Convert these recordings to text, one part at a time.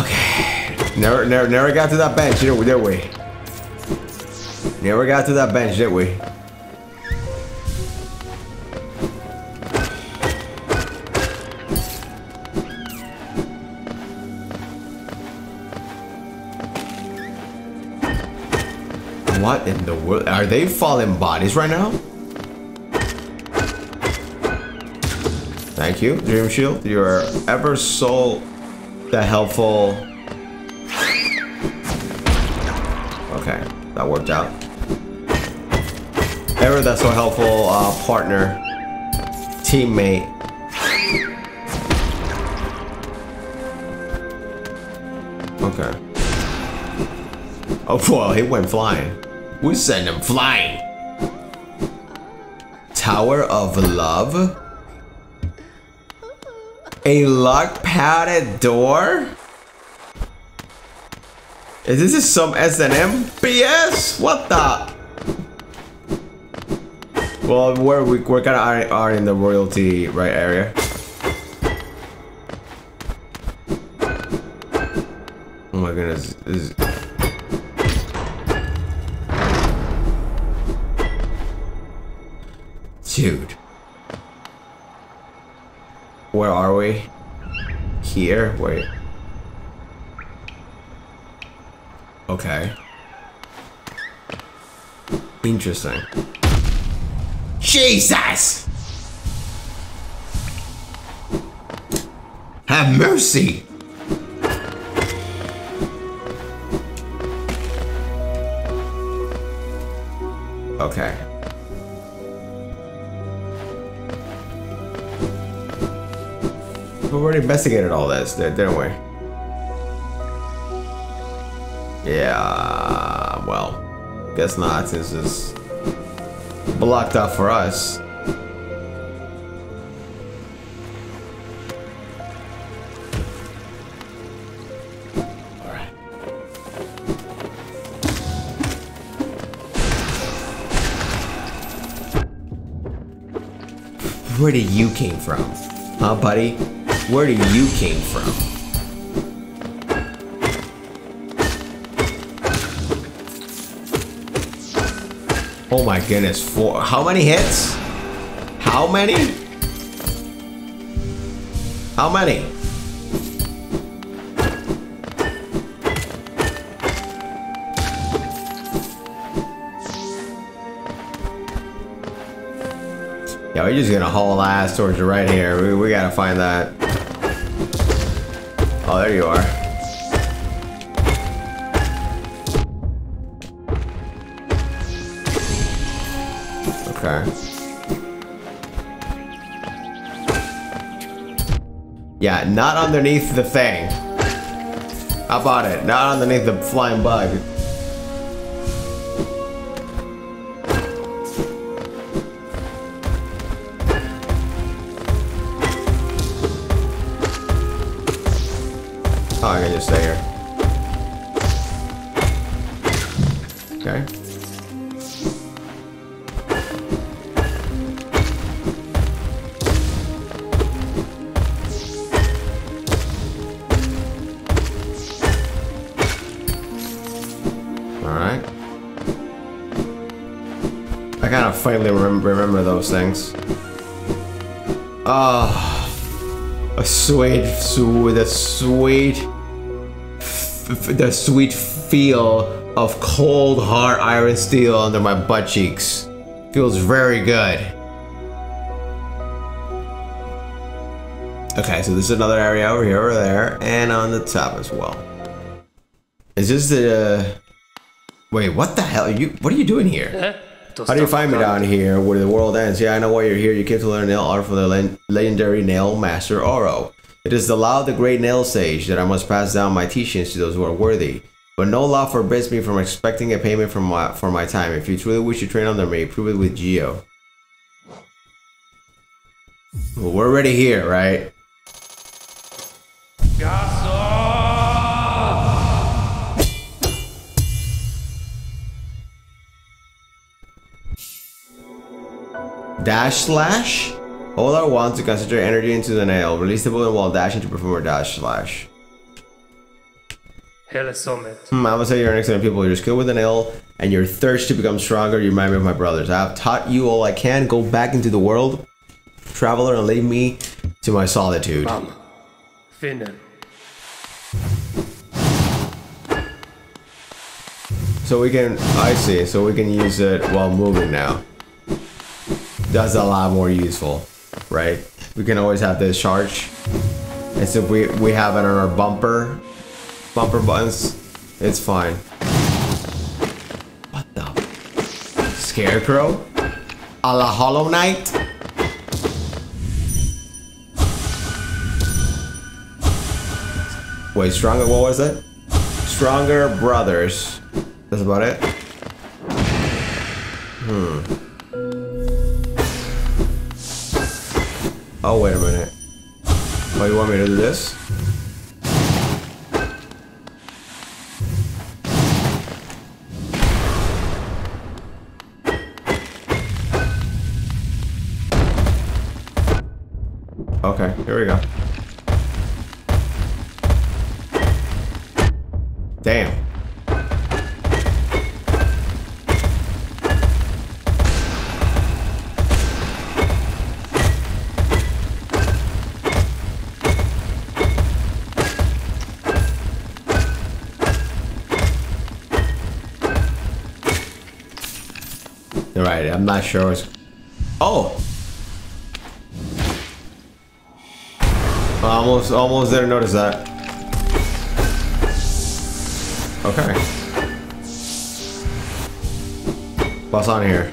Okay. Never, never, never got to that bench, did we? Did we? Never got to that bench, did we? What in the world? Are they falling bodies right now? Thank you, Dream Shield. You are ever so the helpful. Okay, that worked out. Ever that's so helpful uh, partner, teammate. Okay. Oh, well, he went flying. We send him flying. Tower of Love? A lock padded door? Is this some S&M BS? What the? Well, we're, we, we're kind of are, in the royalty right area. Oh my goodness. This is Dude. Where are we? Here? Wait. Okay. Interesting. Jesus! Have mercy! Okay. Already investigated all this, didn't we? Yeah, well, guess not since it's blocked off for us. Where did you came from? Huh, buddy? Where do you came from? Oh my goodness, four. How many hits? How many? How many? Yeah, we're just gonna haul ass towards you right here. We, we gotta find that. Oh, there you are. Okay. Yeah, not underneath the thing. How about it? Not underneath the flying bug. Things. Ah. A sweet, sweet, the sweet, the sweet feel of cold, hard iron steel under my butt cheeks. Feels very good. Okay, so this is another area over here, over there, and on the top as well. Is this the... Wait, what the hell? Are you? What are you doing here? How do you find me down here where the world ends? Yeah, I know why you're here. You came to learn nail art from the le legendary nail master Oro. It is the law of the great nail sage that I must pass down my teachings to those who are worthy. But no law forbids me from expecting a payment from my, for my time. If you truly wish to train under me, prove it with Geo. Well, we're already here, right? Dash slash? Hold R1 to concentrate energy into the nail. Release the bullet while dashing to perform a dash slash. Hmm, I would say you're an excellent people. You're skilled with an ill, and your thirst to become stronger. You remind me of my brothers. I have taught you all I can. Go back into the world, traveler, and leave me to my solitude. So we can, I see, so we can use it while moving now. That's a lot more useful, right? We can always have this charge. And so we, we have it on our bumper, bumper buttons, it's fine. What the? Scarecrow? A la Hollow Knight? Wait, stronger, what was it? Stronger Brothers. That's about it? Hmm. Oh, wait a minute. Oh, you want me to do this? Okay, here we go. Damn. Not sure. Oh! Almost, almost didn't notice that. Okay. What's on here?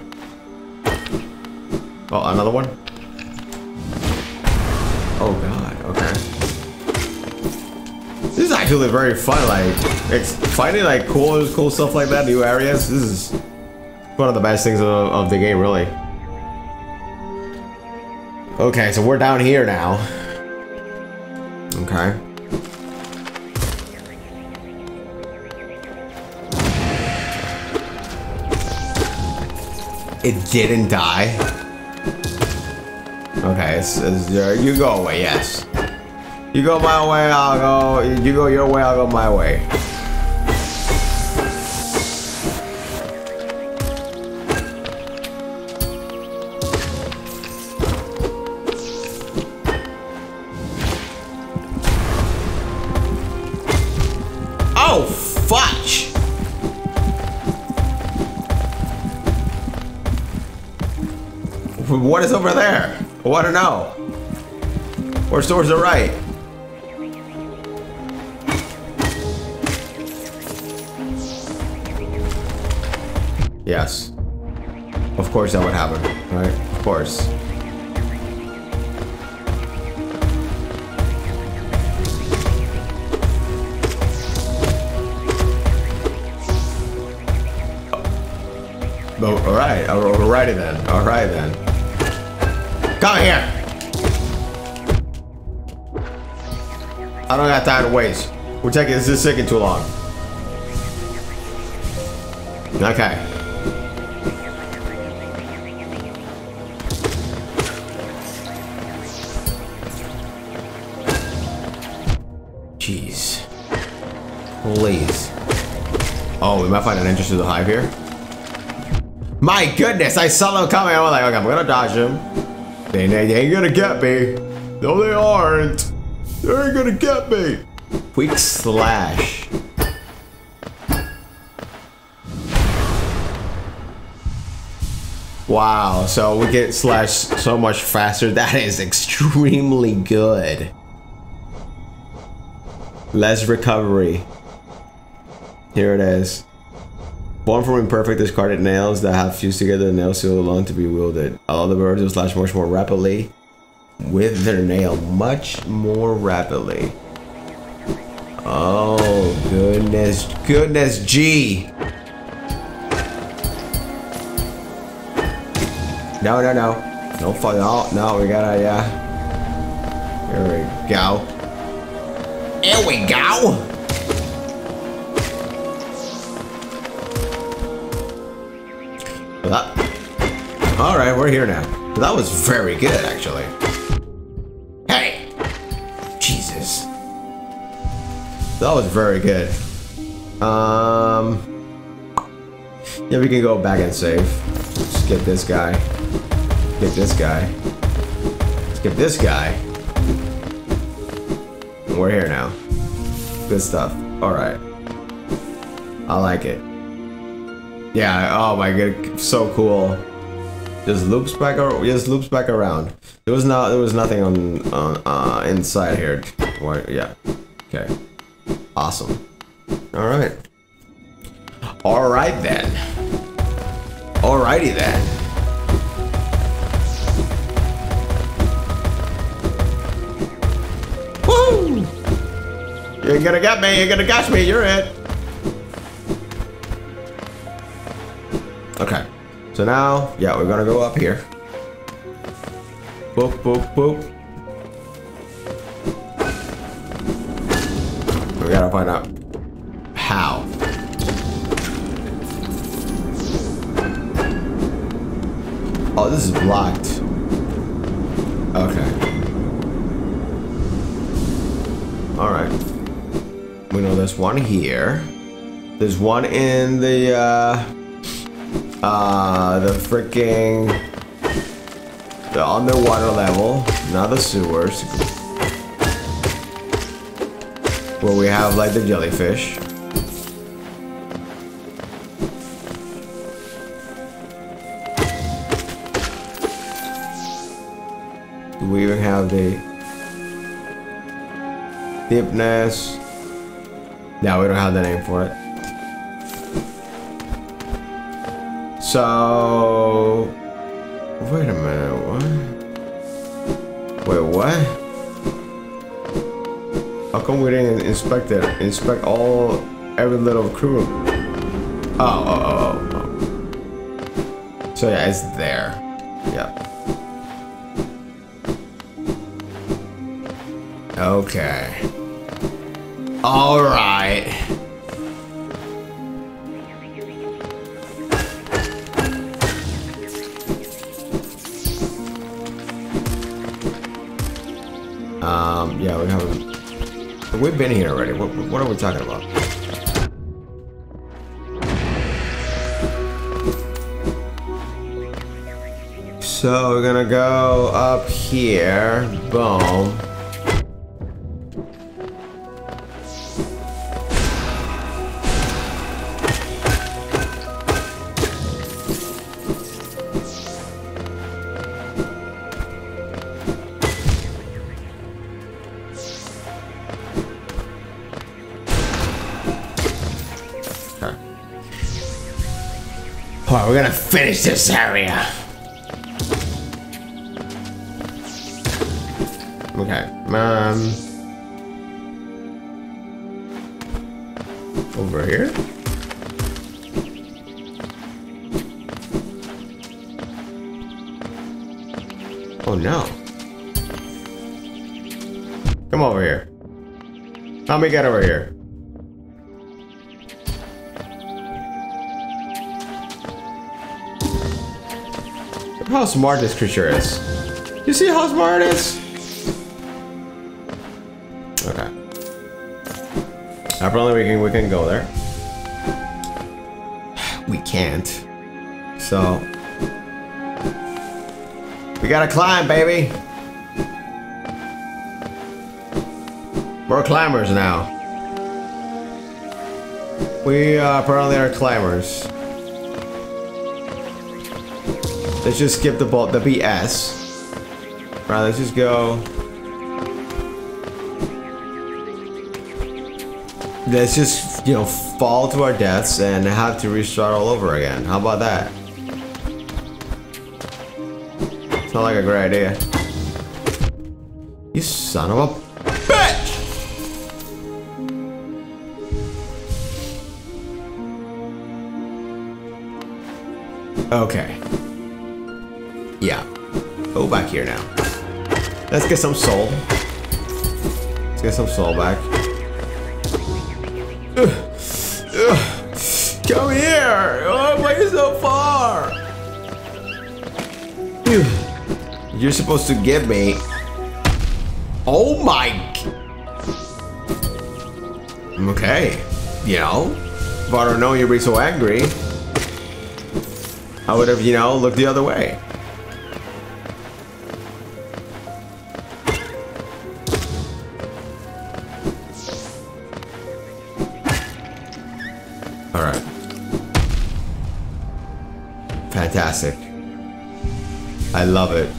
Oh, another one? Oh god, okay. This is actually very fun, like, it's finding like cool, cool stuff like that, new areas, this is one of the best things of, of the game, really. Okay, so we're down here now. Okay. It didn't die? Okay, it's, it's, uh, you go away, yes. You go my way, I'll go, you go your way, I'll go my way. What is over there? I want to know. Where's towards the right? Yes. Of course that would happen, right? Of course. Oh, all right, alrighty then, alright then. Come here. I don't got time to waste. We're taking this is taking too long. Okay. Jeez. Please. Oh, we might find an entrance to the hive here. My goodness, I saw them coming. I was like, okay, I'm gonna dodge him. They, they ain't gonna get me. No, they aren't. They ain't gonna get me. Quick slash. Wow, so we get slash so much faster. That is extremely good. Less recovery. Here it is. Born from imperfect discarded nails that have fused together the nails too long to be wielded. All the birds will slash much more rapidly with their nail. Much more rapidly. Oh, goodness, goodness, G. No, no, no. No, no, no, we gotta, yeah. Here we go. Here we go. That, all right, we're here now. That was very good, actually. Hey! Jesus. That was very good. Um. Yeah, we can go back and save. Let's get this guy. Get this guy. Let's get this guy. We're here now. Good stuff. Alright. I like it. Yeah, oh my god, so cool. Just loops back just loops back around. There was not there was nothing on on uh inside here. What yeah. Okay. Awesome. Alright. Alright then. Alrighty then. Woo! You're gonna get me, you're gonna catch me, you're it. So now, yeah, we're gonna go up here. Boop, boop, boop. We gotta find out how. Oh, this is blocked. Okay. Alright. We know there's one here. There's one in the, uh... Uh, the freaking... The underwater level, not the sewers. Where we have, like, the jellyfish. We even have the deepness? No, we don't have the name for it. So, wait a minute, what? Wait, what? How come we didn't inspect it? Inspect all, every little crew? Oh, oh, oh, oh, oh. So yeah, it's there. Yeah. Okay. All right. Um, yeah, we haven't. We've been here already. What, what are we talking about? So we're gonna go up here. Boom. Finish this area. Okay, um... Over here? Oh no. Come over here. Help me get over here. How smart this creature is. You see how smart it is? Okay. Apparently we can we can go there. We can't. So we gotta climb, baby. We're climbers now. We uh, apparently are climbers. Let's just skip the ball, the BS. Right, let's just go. Let's just, you know, fall to our deaths and have to restart all over again. How about that? Not like a great idea. You son of a bitch! Okay. Yeah. Go back here now. Let's get some soul. Let's get some soul back. Ugh. Ugh. Come here! Oh, why are you so far? You're supposed to give me... Oh my... Okay. You know? If I don't know you'd be so angry, I would have, you know, looked the other way. I love it.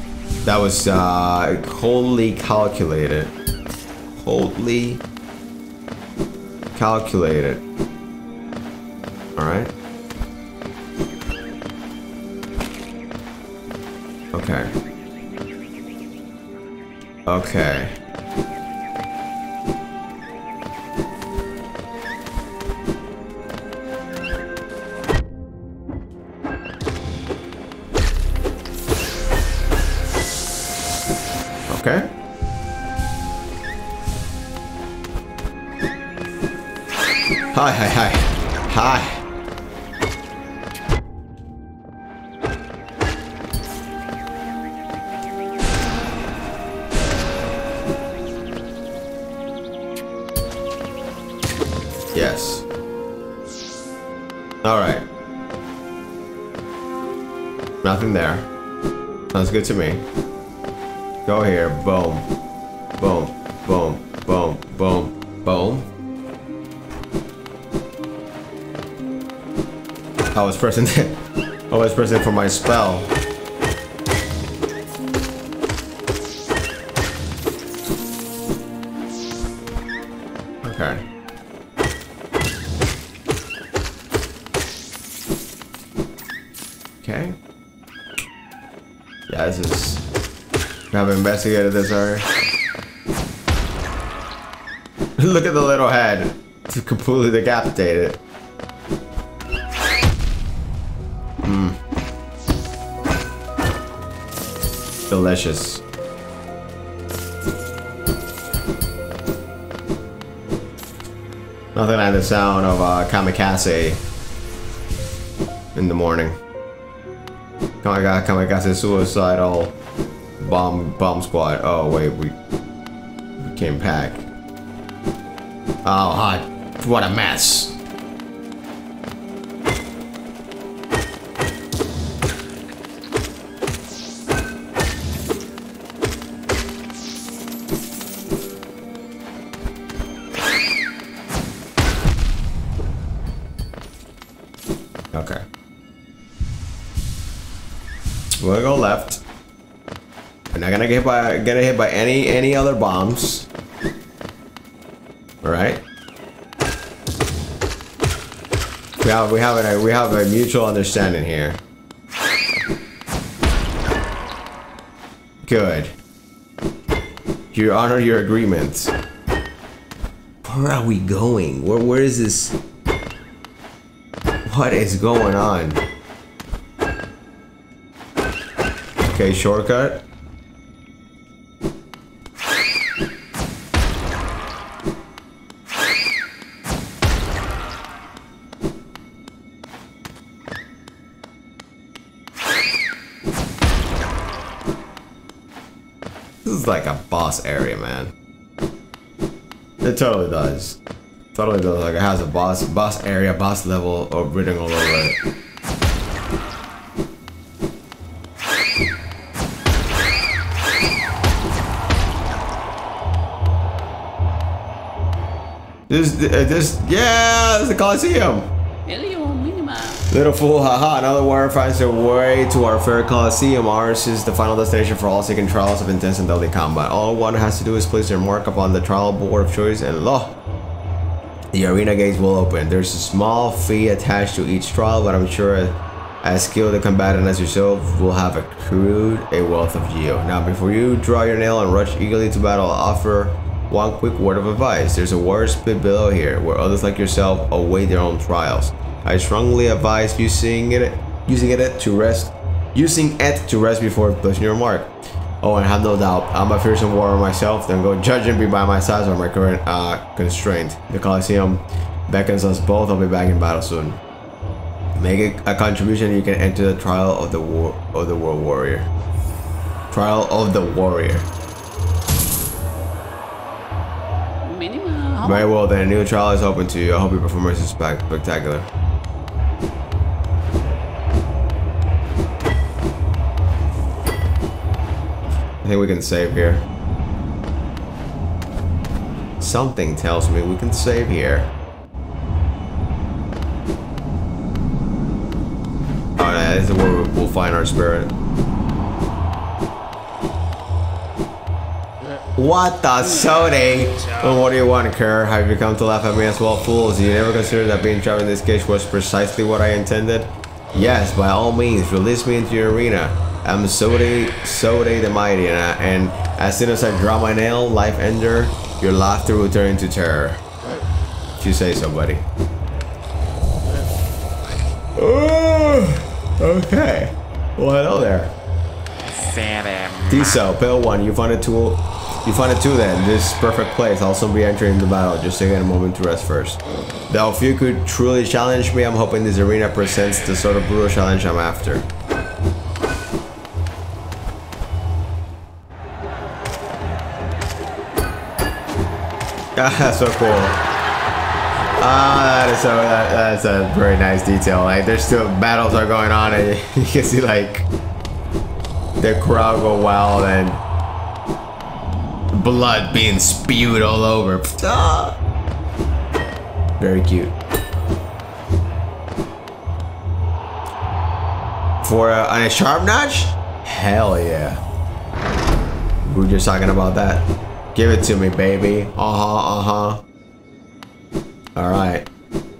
That was uh, coldly calculated. Coldly calculated. Alright. Okay. Okay. Hi, hi, hi. Hi. Yes. Alright. Nothing there. Sounds good to me. Go here. Boom. Boom. Boom. Boom. Boom. I was pressing I was pressing for my spell. Okay. Okay. Yeah, this is... Have investigated this area. Look at the little head. It's completely decapitated. Delicious. Nothing like the sound of uh, kamikaze in the morning. God, kamikaze suicidal bomb bomb squad. Oh wait, we, we came back. Oh, hot. What a mess. Gonna get by get hit by any any other bombs. Alright. We have we have a we have a mutual understanding here. Good. You honor your agreements. Where are we going? Where where is this? What is going on? Okay, shortcut. Like a boss area, man. It totally does. Totally does. Like it has a boss, boss area, boss level, or written all over it. This, this, yeah, this is the Colosseum. Little fool, haha, another warrior finds their way to our fair Colosseum. Ours is the final destination for all seeking trials of intense and deadly combat. All one has to do is place their mark upon the trial board of choice and lo, the arena gates will open. There's a small fee attached to each trial, but I'm sure as skilled a combatant as yourself will have accrued a wealth of yield. Now, before you draw your nail and rush eagerly to battle, I'll offer one quick word of advice. There's a warrior spit below here, where others like yourself await their own trials. I strongly advise using it, using it to rest, using it to rest before placing your mark. Oh, and have no doubt, I'm a fearsome warrior myself. Then go judging me by my size or my current uh, constraint. The Colosseum beckons us both. I'll be back in battle soon. Make a, a contribution. You can enter the trial of the war of the world warrior. Trial of the warrior. Very well then, a new trial is open to you. I hope your performance is spectacular. Think we can save here. Something tells me we can save here. Oh yeah, this is where we'll find our spirit. What the Sony? Well, what do you want, cur? Have you come to laugh at me as well, fools? You never considered that being trapped in this cage was precisely what I intended? Yes, by all means, release me into your arena. I'm Zote, Zote the Mighty, and, I, and as soon as I draw my nail, life ender, your laughter will turn into terror. If you say so, buddy. Oh, okay. Well, hello there. Tiso, Pale 1, you found a tool you find it too then. This perfect place. Soon be entering the battle. Just taking a moment to rest first. Though if you could truly challenge me, I'm hoping this arena presents the sort of brutal challenge I'm after. that's so cool. Ah, that is so that, that's a very nice detail. Like there's still battles are going on and you can see like the crowd go wild and blood being spewed all over. Ah. Very cute. For a, on a sharp notch? Hell yeah. We were just talking about that. Give it to me, baby. Uh-huh, uh-huh. Alright.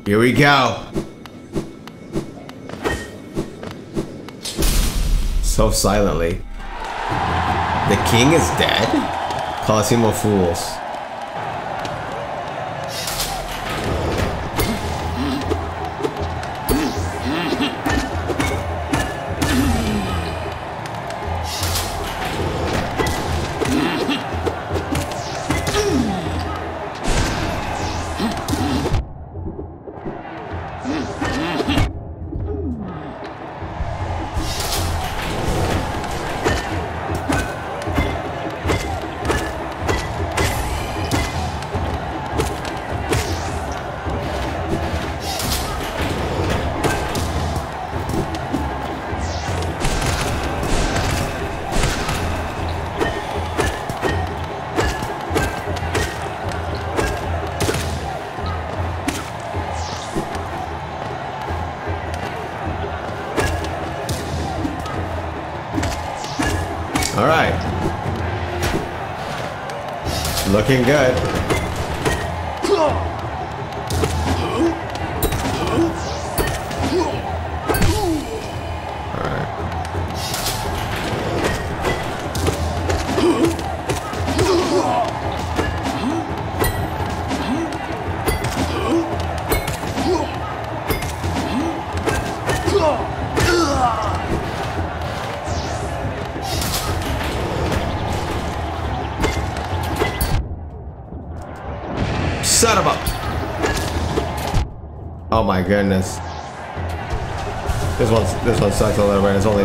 Here we go. So silently. The king is dead? Colosseum of Fools. Looking good.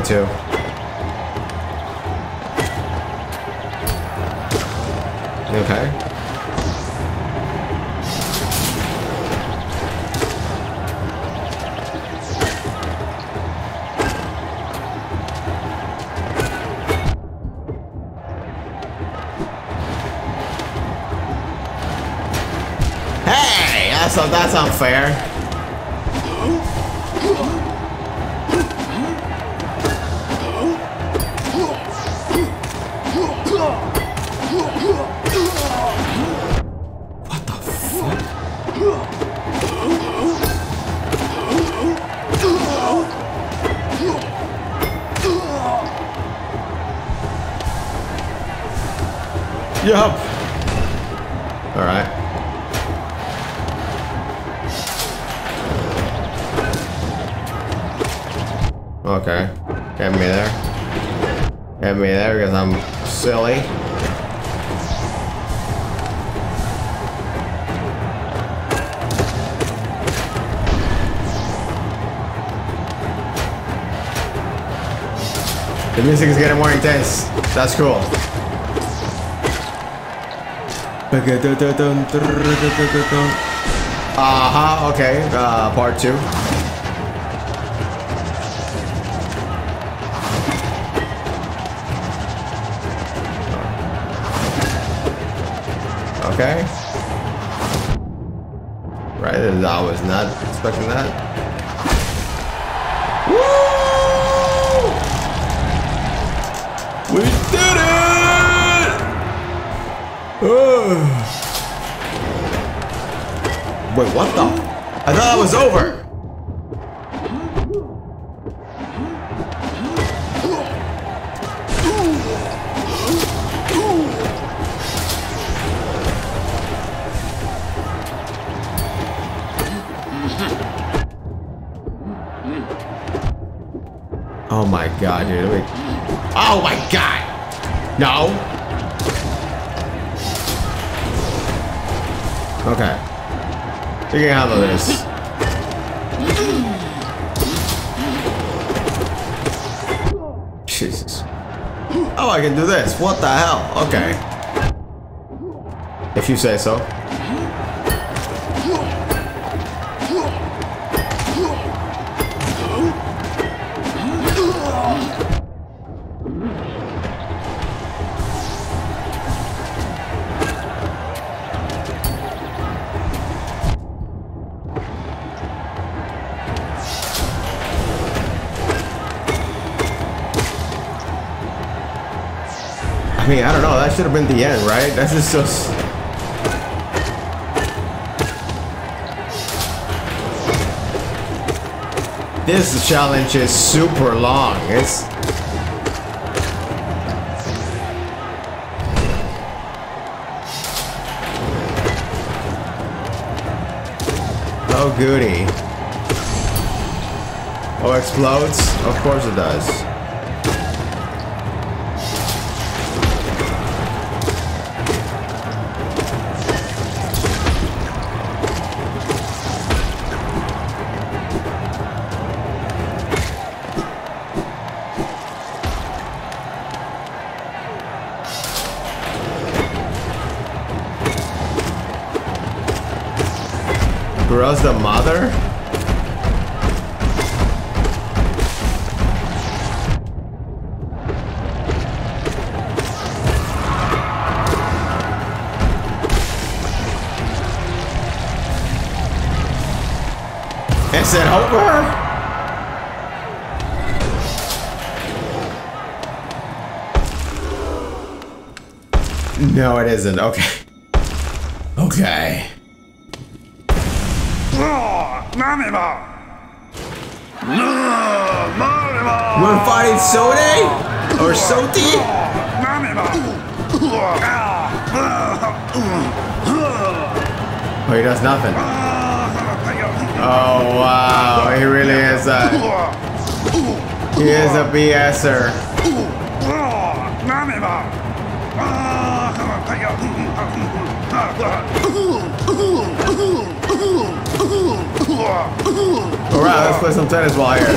Two. Okay. Hey, that's that's unfair. Yup. Alright. Okay. Get me there. Get me there because I'm silly. The music is getting more intense. That's cool. Uh-huh, okay. Uh, part two. Okay. Right, I was not expecting that. Woo! We did it! Wait, what the? I thought it was over. Oh my god, dude. Oh my god! No! Okay. You can handle this. Jesus. Oh, I can do this. What the hell? Okay. If you say so. Know. That should have been the end, right? That's just so... This challenge is super long. It's... Oh, goody. Oh, explodes? Of course it does. No, it isn't. Okay. Okay. We're fighting Zote? Or Soti? Oh, he does nothing. Oh, wow. He really is a... He is a BSer. Alright, let's play some tennis while here.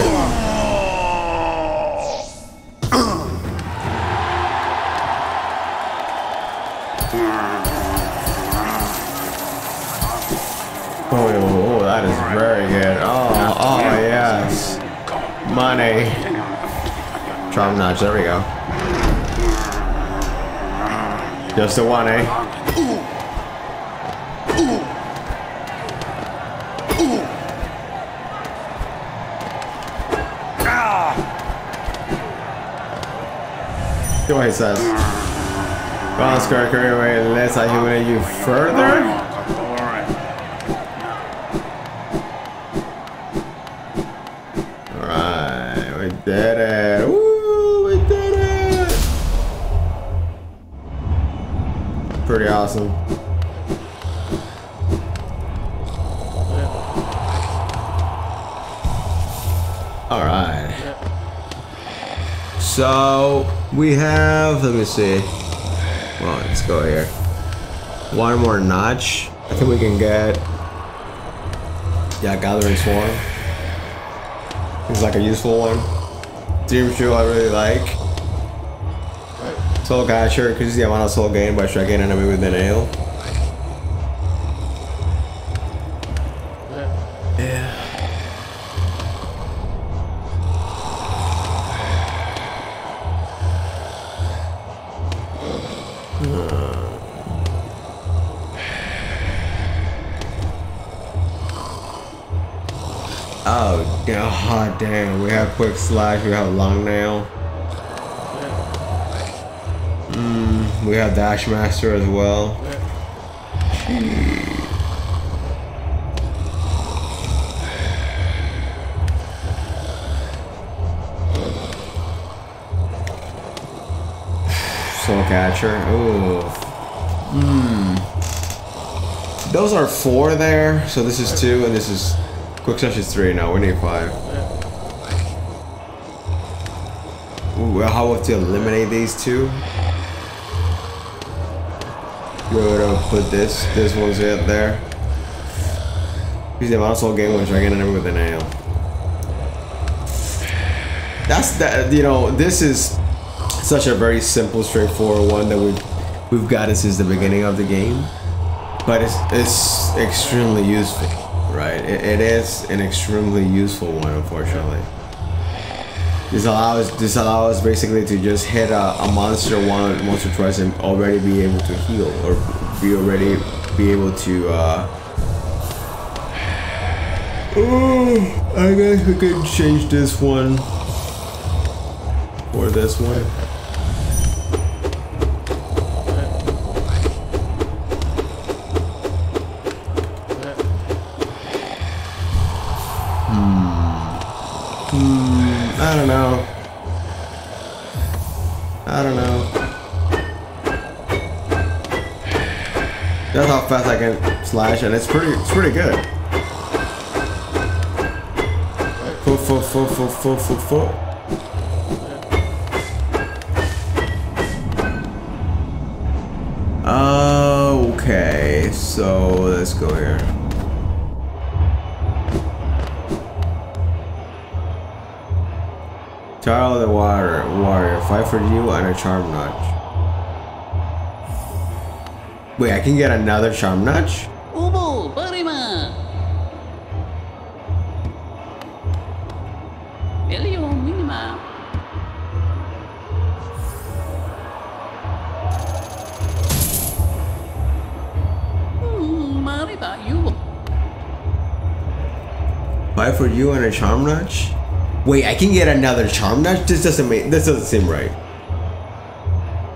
Oh, that is very good. Oh, oh, yes. Money. Charm notch, there we go. Just a one, eh? See what he says. Balance card carry away unless I humiliate you further? We have, let me see. Well, let's go here. One more notch. I think we can get, yeah, Gathering Swarm. It's like a useful one. Dream Shoe I really like. Soul Catcher, because the amount of soul gained by striking an enemy with an ale. Oh, god damn. We have quick slash, we have long nail. Mm, we have dash master as well. Soul catcher. Ooh. Hmm. Those are four there, so this is two, and this is quick slash is three. Now we need five. Ooh, how about to eliminate these two? We're gonna put this. This one's it there. Use the mouse all game when to get with a nail. That's that. You know, this is such a very simple, straightforward one that we've we've gotten since the beginning of the game, but it's it's extremely useful, right? it, it is an extremely useful one, unfortunately. This allows this allows basically to just hit a, a monster one monster twice and already be able to heal or be already be able to uh I guess we could change this one or this one. Know. I don't know. That's how fast I can slash, and it's pretty, it's pretty good. Foot, foot, foot, foot, foot, foot, foot. Okay, so let's go here. Charles the Water Warrior, fight for Geo and a Charm Notch. Wait, I can get another Charm Notch? Ubu, Parima! Elio Minima. Hmm, fight for Geo and a Charm Notch? Wait, I can get another charm notch? This doesn't make this doesn't seem right.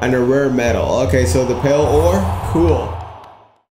And a rare metal. Okay, so the pale ore? Cool.